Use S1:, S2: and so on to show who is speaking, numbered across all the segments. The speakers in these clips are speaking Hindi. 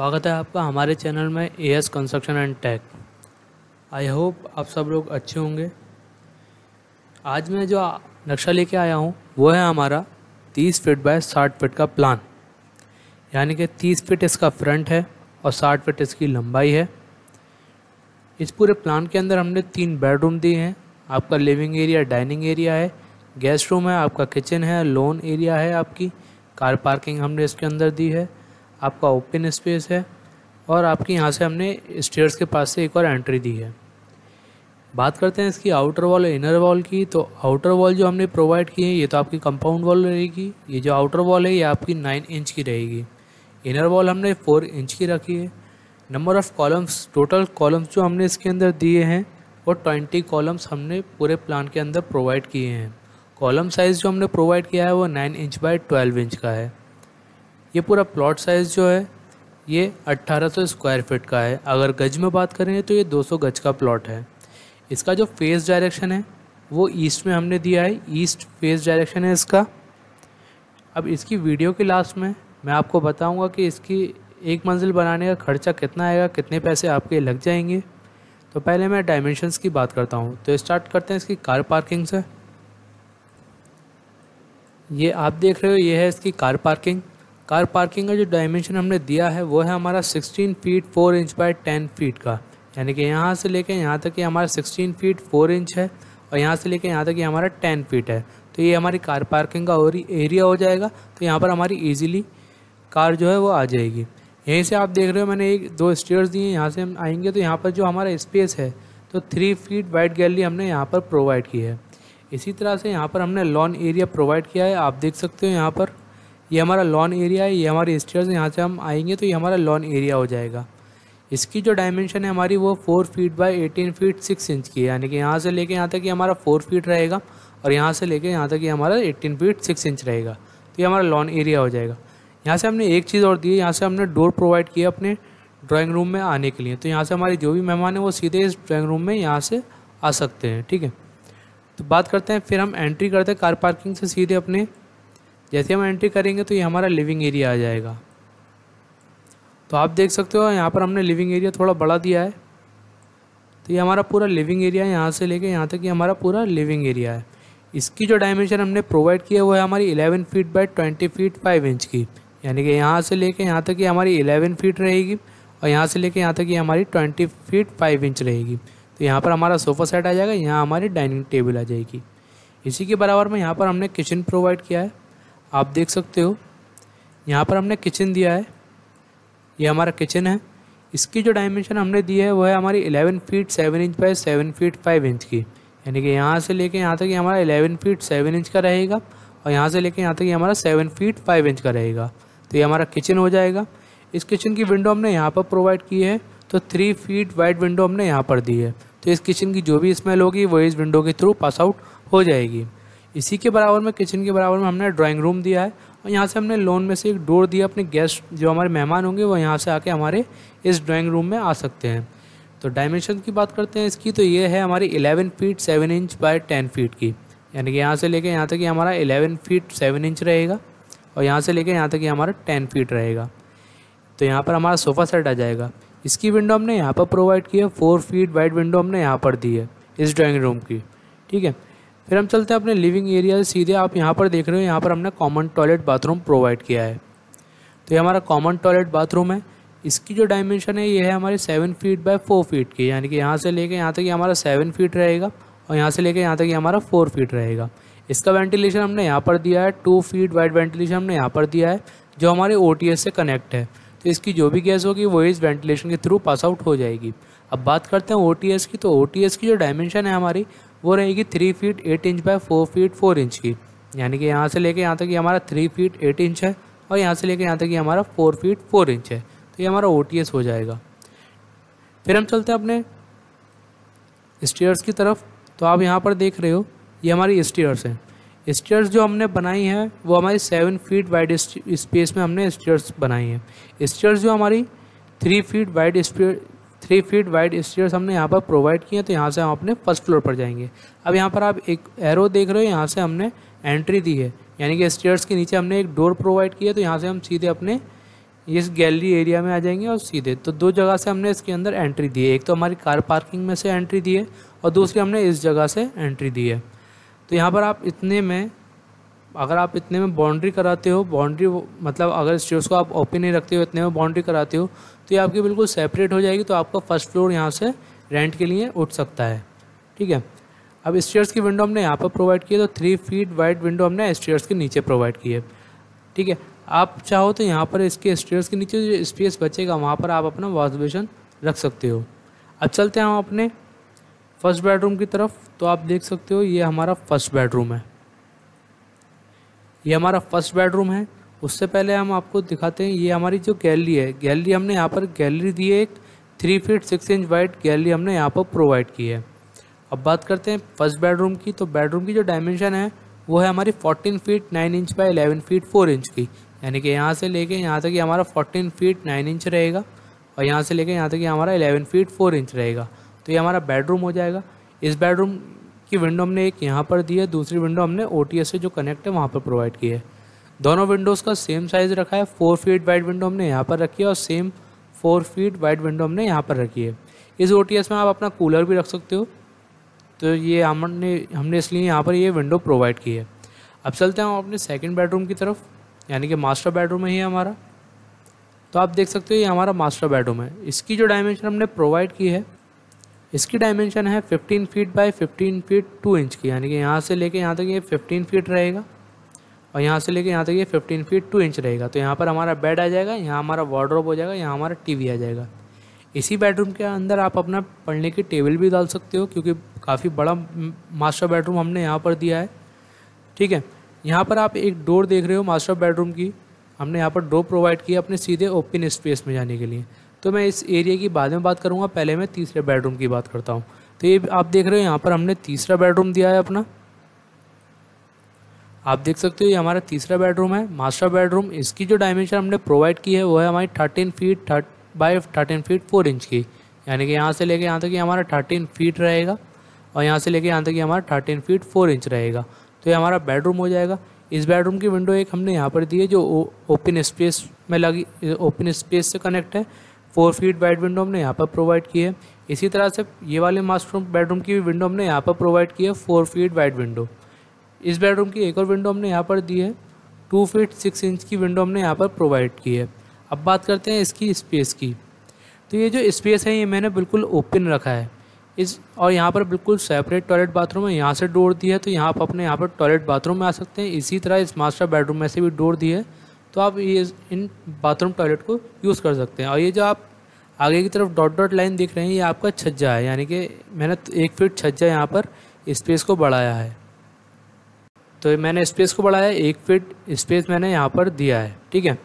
S1: स्वागत है आपका हमारे चैनल में A S construction and tech I hope आप सब लोग अच्छे होंगे। आज मैं जो नक्शा लेके आया हूँ, वो है हमारा 30 फीट बाय 60 फीट का प्लान यानी कि 30 फीट इसका फ्रंट है और 60 फीट इसकी लंबाई है। इस पूरे प्लान के अंदर हमने तीन बेडरूम दिए हैं। आपका लिविंग एरिया डाइनिंग एरिया है गेस्ट रूम है, आपका किचन है लोन एरिया है आपकी। कार पार्किंग हमने इसके अंदर दी है। आपका ओपन स्पेस है और आपकी यहाँ से हमने स्टेयर्स के पास से एक और एंट्री दी है। बात करते हैं इसकी आउटर वॉल और इनर वॉल की। तो आउटर वॉल जो हमने प्रोवाइड की है, ये तो आपकी कंपाउंड वॉल रहेगी। ये जो आउटर वॉल है, ये आपकी नाइन इंच की रहेगी। इनर वॉल हमने फोर इंच की रखी है। Number of columns total columns जो हमने इसके अंदर दिए हैं, वो ट्वेंटी कॉलम्स हमने पूरे प्लान के अंदर प्रोवाइड किए हैं। कॉलम साइज़ जो हमने प्रोवाइड किया है, वो nine inch by twelve inch का है। ये पूरा प्लॉट साइज़ जो है, ये 1800 स्क्वायर फीट का है। अगर गज में बात करें तो ये 200 गज का प्लॉट है। इसका जो फेस डायरेक्शन है, वो ईस्ट में हमने दिया है। ईस्ट फेस डायरेक्शन है इसका। अब इसकी वीडियो के लास्ट में मैं आपको बताऊँगा कि इसकी एक मंजिल बनाने का खर्चा कितना आएगा, कितने पैसे आपके लग जाएँगे। तो पहले मैं डायमेंशंस की बात करता हूँ। तो स्टार्ट करते हैं इसकी कार पार्किंग से। ये आप देख रहे हो, ये है इसकी कार पार्किंग कार पार्किंग का जो डायमेंशन हमने दिया है, वो है हमारा 16 फीट 4 इंच बाय 10 फीट का। यानी कि यहाँ से लेके यहाँ तक कि हमारा 16 फीट 4 इंच है और यहाँ से लेके यहाँ तक कि हमारा 10 फीट है। तो ये हमारी कार पार्किंग का और एरिया हो जाएगा तो यहाँ पर हमारी ईजिली कार जो है वो आ जाएगी। यहीं से आप देख रहे हो, मैंने एक, दो स्टेयर्स दिए हैं, यहाँ से हम आएँगे तो यहाँ पर जो हमारा स्पेस है तो थ्री फीट वाइड गैलरी हमने यहाँ पर प्रोवाइड की है। इसी तरह से यहाँ पर हमने लॉन एरिया प्रोवाइड किया है, आप देख सकते हो यहाँ पर। ये हमारा लॉन एरिया है, ये हमारे स्टेयर्स यहाँ से हम आएँगे तो ये हमारा लॉन एरिया हो जाएगा। इसकी जो डायमेंशन है हमारी वो four feet by eighteen feet six inch की है, यानी कि यहाँ से लेके यहाँ तक ये हमारा फोर फीट रहेगा और यहाँ से लेके यहाँ तक ये हमारा एटीन फीट सिक्स इंच रहेगा। तो ये हमारा लॉन एरिया हो जाएगा। यहाँ से हमने एक चीज़ और दी है, यहाँ से हमने डोर प्रोवाइड किया अपने ड्राइंग रूम में आने के लिए। तो यहाँ से हमारे जो भी मेहमान हैं वो सीधे इस ड्राइंग रूम में यहाँ से आ सकते हैं, ठीक है? तो बात करते हैं, फिर हम एंट्री करते हैं कार पार्किंग से सीधे अपने जैसे हम एंट्री करेंगे तो ये हमारा लिविंग एरिया आ जाएगा। तो आप देख सकते हो, यहाँ पर हमने लिविंग एरिया थोड़ा बड़ा दिया है। तो ये हमारा पूरा लिविंग एरिया है, यहाँ से लेके यहाँ तक ये हमारा पूरा लिविंग एरिया है। इसकी जो डायमेंशन हमने प्रोवाइड किया वो है हमारी 11 फीट बाय 20 फीट 5 इंच की। यानी कि यहाँ से लेके यहाँ तक ये हमारी 11 फीट रहेगी और यहाँ से लेके यहाँ तक ये हमारी 20 फीट 5 इंच रहेगी। तो यहाँ पर हमारा सोफ़ा सेट आ जाएगा, यहाँ हमारी डाइनिंग टेबल आ जाएगी। इसी के बराबर में यहाँ पर हमने किचन प्रोवाइड किया है। आप देख सकते हो। यहाँ पर हमने किचन दिया है। ये हमारा किचन है। इसकी जो डायमेंशन हमने दी है, वो है हमारी 11 feet 7 inch by 7 feet 5 inch की। यानी कि यहाँ से लेके यहाँ तक ये हमारा 11 फीट 7 इंच का रहेगा और यहाँ से लेके यहाँ तक ये हमारा 7 फीट 5 इंच का रहेगा। तो ये हमारा किचन हो जाएगा। इस किचन की विंडो हमने यहाँ पर प्रोवाइड की है। तो थ्री फीट वाइड विंडो हमने यहाँ पर दी है। तो इस किचन की जो भी स्मेल होगी, वो इस विंडो के थ्रू पास आउट हो जाएगी। इसी के बराबर में किचन के बराबर में हमने ड्राइंग रूम दिया है और यहाँ से हमने लोन में से एक डोर दिया अपने गेस्ट जो हमारे मेहमान होंगे, वो यहाँ से आके हमारे इस ड्राइंग रूम में आ सकते हैं। तो डायमेंशन की बात करते हैं इसकी तो ये है हमारी 11 फीट 7 इंच बाय 10 फीट की। यानी कि यहाँ से लेके यहाँ तक ये हमारा 11 फीट 7 इंच रहेगा और यहाँ से लेके यहाँ तक ये हमारा 10 फीट रहेगा। तो यहाँ पर हमारा सोफ़ा सेट आ जाएगा। इसकी विंडो हमने यहाँ पर प्रोवाइड की है फोर फीट वाइड विंडो हमने यहाँ पर दी है इस ड्राइंग रूम की। ठीक है? फिर हम चलते हैं अपने लिविंग एरिया से सीधे। आप यहाँ पर देख रहे हो, यहाँ पर हमने कॉमन टॉयलेट बाथरूम प्रोवाइड किया है। तो ये हमारा कॉमन टॉयलेट बाथरूम है। इसकी जो डायमेंशन है, ये है हमारी seven feet by four feet की। यानी कि यहाँ से लेके यहाँ तक ये हमारा सेवन फीट रहेगा और यहाँ से लेके यहाँ तक ये हमारा फोर फीट रहेगा। इसका वेंटिलेशन हमने यहाँ पर दिया है। टू फीट वाइड वेंटिलेशन हमने यहाँ पर दिया है, जो हमारे ओटीएस से कनेक्ट है। तो इसकी जो भी गैस होगी, वो इस वेंटिलेशन के थ्रू पास आउट हो जाएगी। अब बात करते हैं ओटीएस की। तो ओटीएस की जो डायमेंशन है हमारी वो रहेगी three feet eight inch by four feet four inch की। यानी कि यहाँ से लेके यहाँ तक ये हमारा थ्री फीट एट इंच है और यहाँ से लेके यहाँ तक ये हमारा फोर फीट फोर इंच है। तो ये हमारा ओटीएस हो जाएगा। फिर हम चलते हैं अपने स्टेयर्स की तरफ़। तो आप यहाँ पर देख रहे हो, ये हमारी स्टेयर्स हैं। स्टेयर्स जो हमने बनाई हैं, वो हमारी सेवन फीट वाइड स्पेस में हमने स्टेयर्स बनाई हैं। स्टेयर्स जो हमारी three feet wide three feet wide stairs हमने यहाँ पर प्रोवाइड किए हैं तो यहाँ से हम अपने फ़र्स्ट फ्लोर पर जाएँगे। अब यहाँ पर आप एक एरो देख रहे हो, यहाँ से हमने एंट्री दी है। यानी कि स्टेयर्स के नीचे हमने एक डोर प्रोवाइड किया तो यहाँ से हम सीधे अपने इस गैलरी एरिया में आ जाएँगे और सीधे। तो दो जगह से हमने इसके अंदर एंट्री दी है। एक तो हमारी कार पार्किंग में से एंट्री दी है, और दूसरी हमने इस जगह से एंट्री दी है। तो यहाँ पर आप इतने में अगर आप इतने में बाउंड्री कराते हो बाउंड्री मतलब अगर स्टेयर्स को आप ओपन नहीं रखते हो, इतने में बाउंड्री कराते हो तो ये आपकी बिल्कुल सेपरेट हो जाएगी तो आपका फ़र्स्ट फ्लोर यहाँ से रेंट के लिए उठ सकता है। ठीक है? अब स्टेयर्स की विंडो हमने यहाँ पर प्रोवाइड की है तो थ्री फीट वाइड विंडो हमने स्टेयर्स के नीचे प्रोवाइड की है। ठीक है? आप चाहो तो यहाँ पर इसके स्टेयर्स के नीचे जो स्पेस बचेगा, वहाँ पर आप अपना वॉश बेसन रख सकते हो। अब चलते हैं हम अपने फ़र्स्ट बेडरूम की तरफ़ तो आप देख सकते हो ये हमारा फ़र्स्ट बेडरूम है। ये हमारा फ़र्स्ट बेडरूम है। उससे पहले हम आपको दिखाते हैं, ये हमारी जो गैलरी है, गैलरी हमने यहाँ पर गैलरी दी है एक three feet six inch wide gallery हमने यहाँ पर प्रोवाइड की है। अब बात करते हैं फ़र्स्ट बेडरूम की तो बेडरूम की जो डायमेंशन है, वो है हमारी 14 फीट 9 इंच बाई 11 फीट 4 इंच की। यानी कि यहाँ से लेके यहाँ तक ये हमारा 14 फीट 9 इंच रहेगा और यहाँ से लेके यहाँ तक ये हमारा 11 फीट 4 इंच रहेगा। तो ये हमारा बेडरूम हो जाएगा। इस बेडरूम की विंडो हमने एक यहाँ पर दी है, दूसरी विंडो हमने OTS से जो कनेक्ट है वहाँ पर प्रोवाइड की है। दोनों विंडोज़ का सेम साइज़ रखा है फोर फीट वाइड विंडो हमने यहाँ पर रखी है और same four feet wide window हमने यहाँ पर रखी है। इस OTS में आप अपना कूलर भी रख सकते हो। तो ये हमने हमने इसलिए यहाँ पर ये विंडो प्रोवाइड की है। अब चलते हैं हम अपने सेकेंड बेडरूम की तरफ़, यानी कि मास्टर बेडरूम है ये हमारा। तो आप देख सकते हो ये हमारा मास्टर बेडरूम है। इसकी जो डायमेंशन हमने प्रोवाइड की है इसकी डायमेंशन है 15 फीट बाय 15 फीट 2 इंच की, यानी कि यहाँ से लेके यहाँ तक ये 15 फीट रहेगा और यहाँ से लेके यहाँ तक ये 15 फीट 2 इंच रहेगा। तो यहाँ पर हमारा बेड आ जाएगा, यहाँ हमारा वार्ड्रोब हो जाएगा, यहाँ हमारा टीवी आ जाएगा। इसी बेडरूम के अंदर आप अपना पढ़ने की टेबल भी डाल सकते हो, क्योंकि काफ़ी बड़ा मास्टर बेडरूम हमने यहाँ पर दिया है। ठीक है, यहाँ पर आप एक डोर देख रहे हो मास्टर बेडरूम की। हमने यहाँ पर डोर प्रोवाइड किया अपने सीधे ओपन स्पेस में जाने के लिए। तो मैं इस एरिया की बाद में बात करूँगा। पहले मैं तीसरे बेडरूम की बात करता हूँ। तो ये आप देख रहे हो, यहाँ पर हमने तीसरा बेडरूम दिया है अपना। आप देख सकते हो, ये हमारा तीसरा बेडरूम है। मास्टर बेडरूम, इसकी जो डायमेंशन हमने प्रोवाइड की है, वो है हमारी thirteen feet थर्ट by thirteen feet four inch की। यानी कि यहाँ से लेके यहाँ तक ये हमारा थर्टीन फीट रहेगा और यहाँ से लेके यहाँ तक ये हमारा थर्टीन फीट फोर इंच रहेगा। तो ये हमारा बेडरूम हो जाएगा। इस बेडरूम की विंडो एक हमने यहाँ पर दी है, जो ओपन स्पेस में लगी ओपन स्पेस से कनेक्ट है। फोर फीट वाइड विंडो हमने यहाँ पर प्रोवाइड की है। इसी तरह से ये वाले मास्टर बेडरूम की विंडो हमने यहाँ पर प्रोवाइड की है, फोर फीट वाइड विंडो। इस बेडरूम की एक और विंडो हमने यहाँ पर दी है, टू फीट सिक्स इंच की विंडो हमने यहाँ पर प्रोवाइड की है। अब बात करते हैं इसकी स्पेस की। तो ये जो स्पेस है, ये मैंने बिल्कुल ओपन रखा है। इस और यहाँ पर बिल्कुल सेपरेट टॉयलेट बाथरूम है, यहाँ से डोर दी है तो यहाँ पर अपने यहाँ पर टॉयलेट बाथरूम में आ सकते हैं। इसी तरह इस मास्टर बेडरूम में से भी डोर दी है। तो आप ये इन बाथरूम टॉयलेट को यूज़ कर सकते हैं। और ये जो आप आगे की तरफ़ डॉट डॉट लाइन देख रहे हैं, ये आपका छज्जा है, यानी कि मैंने एक फीट छज्जा यहाँ पर स्पेस को बढ़ाया है। तो मैंने स्पेस को बढ़ाया, एक फीट स्पेस मैंने यहाँ पर दिया है, ठीक है?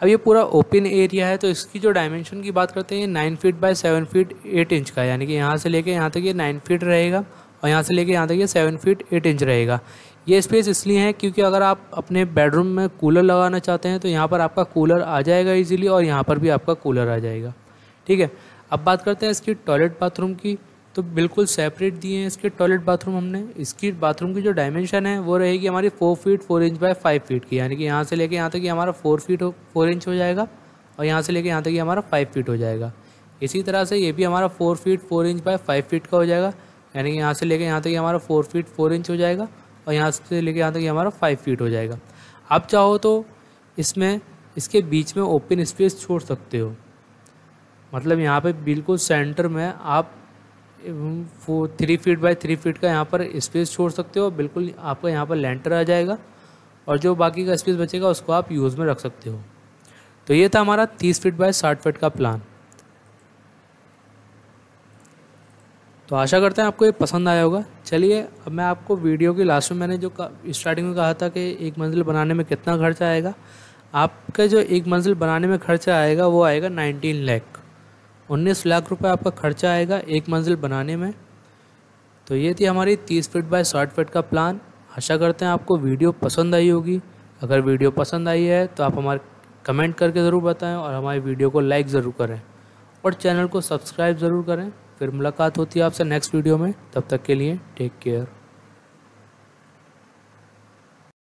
S1: अब ये पूरा ओपन एरिया है तो इसकी जो डायमेंशन की बात करते हैं, ये nine feet by seven feet eight inch का यानी कि यहाँ से लेके यहाँ तक ये नाइन फीट रहेगा, और यहाँ से लेके यहाँ तक ये सेवन फीट एट इंच रहेगा। ये स्पेस इसलिए है क्योंकि अगर आप अपने बेडरूम में कूलर लगाना चाहते हैं तो यहाँ पर आपका कूलर आ जाएगा ईजिली और यहाँ पर भी आपका कूलर आ जाएगा। ठीक है? अब बात करते हैं इसकी टॉयलेट बाथरूम की। तो बिल्कुल सेपरेट दिए हैं इसके टॉयलेट बाथरूम हमने। इसकी बाथरूम की जो डायमेंशन है, वो रहेगी हमारी four feet four inch by five feet की। यानी कि यहाँ से लेके यहाँ तक ये हमारा फोर फीट फोर इंच हो जाएगा और यहाँ से लेके यहाँ तक ये हमारा फाइव फीट हो जाएगा। इसी तरह से ये भी हमारा four feet four inch by five feet का हो जाएगा। यानी कि यहाँ से लेके यहाँ तक ये हमारा फोर फीट फोर इंच हो जाएगा। और यहाँ से लेके यहाँ तक ये हमारा फाइव फीट हो जाएगा। आप चाहो तो इसमें, इसके बीच में ओपन स्पेस छोड़ सकते हो। मतलब यहाँ पे बिल्कुल सेंटर में आप four three feet by three feet का यहाँ पर स्पेस छोड़ सकते हो। बिल्कुल आपका यहाँ पर लेंटर आ जाएगा और जो बाकी का स्पेस बचेगा उसको आप यूज़ में रख सकते हो। तो ये था हमारा तीस फीट बाय साठ फीट का प्लान तो आशा करते हैं आपको ये पसंद आया होगा। चलिए, अब मैं आपको वीडियो की लास्ट में मैंने जो स्टार्टिंग में कहा था कि एक मंजिल बनाने में कितना खर्चा आएगा, आपका जो एक मंजिल बनाने में खर्चा आएगा वो आएगा नाइनटीन लैख उन्नीस लाख रुपए आपका खर्चा आएगा एक मंजिल बनाने में। तो ये थी हमारी तीस फीट बाय साठ फीट का प्लान आशा करते हैं आपको वीडियो पसंद आई होगी। अगर वीडियो पसंद आई है तो आप हमारे कमेंट करके ज़रूर बताएँ और हमारी वीडियो को लाइक ज़रूर करें और चैनल को सब्सक्राइब ज़रूर करें। फिर मुलाकात होती है आपसे नेक्स्ट वीडियो में। तब तक के लिए टेक केयर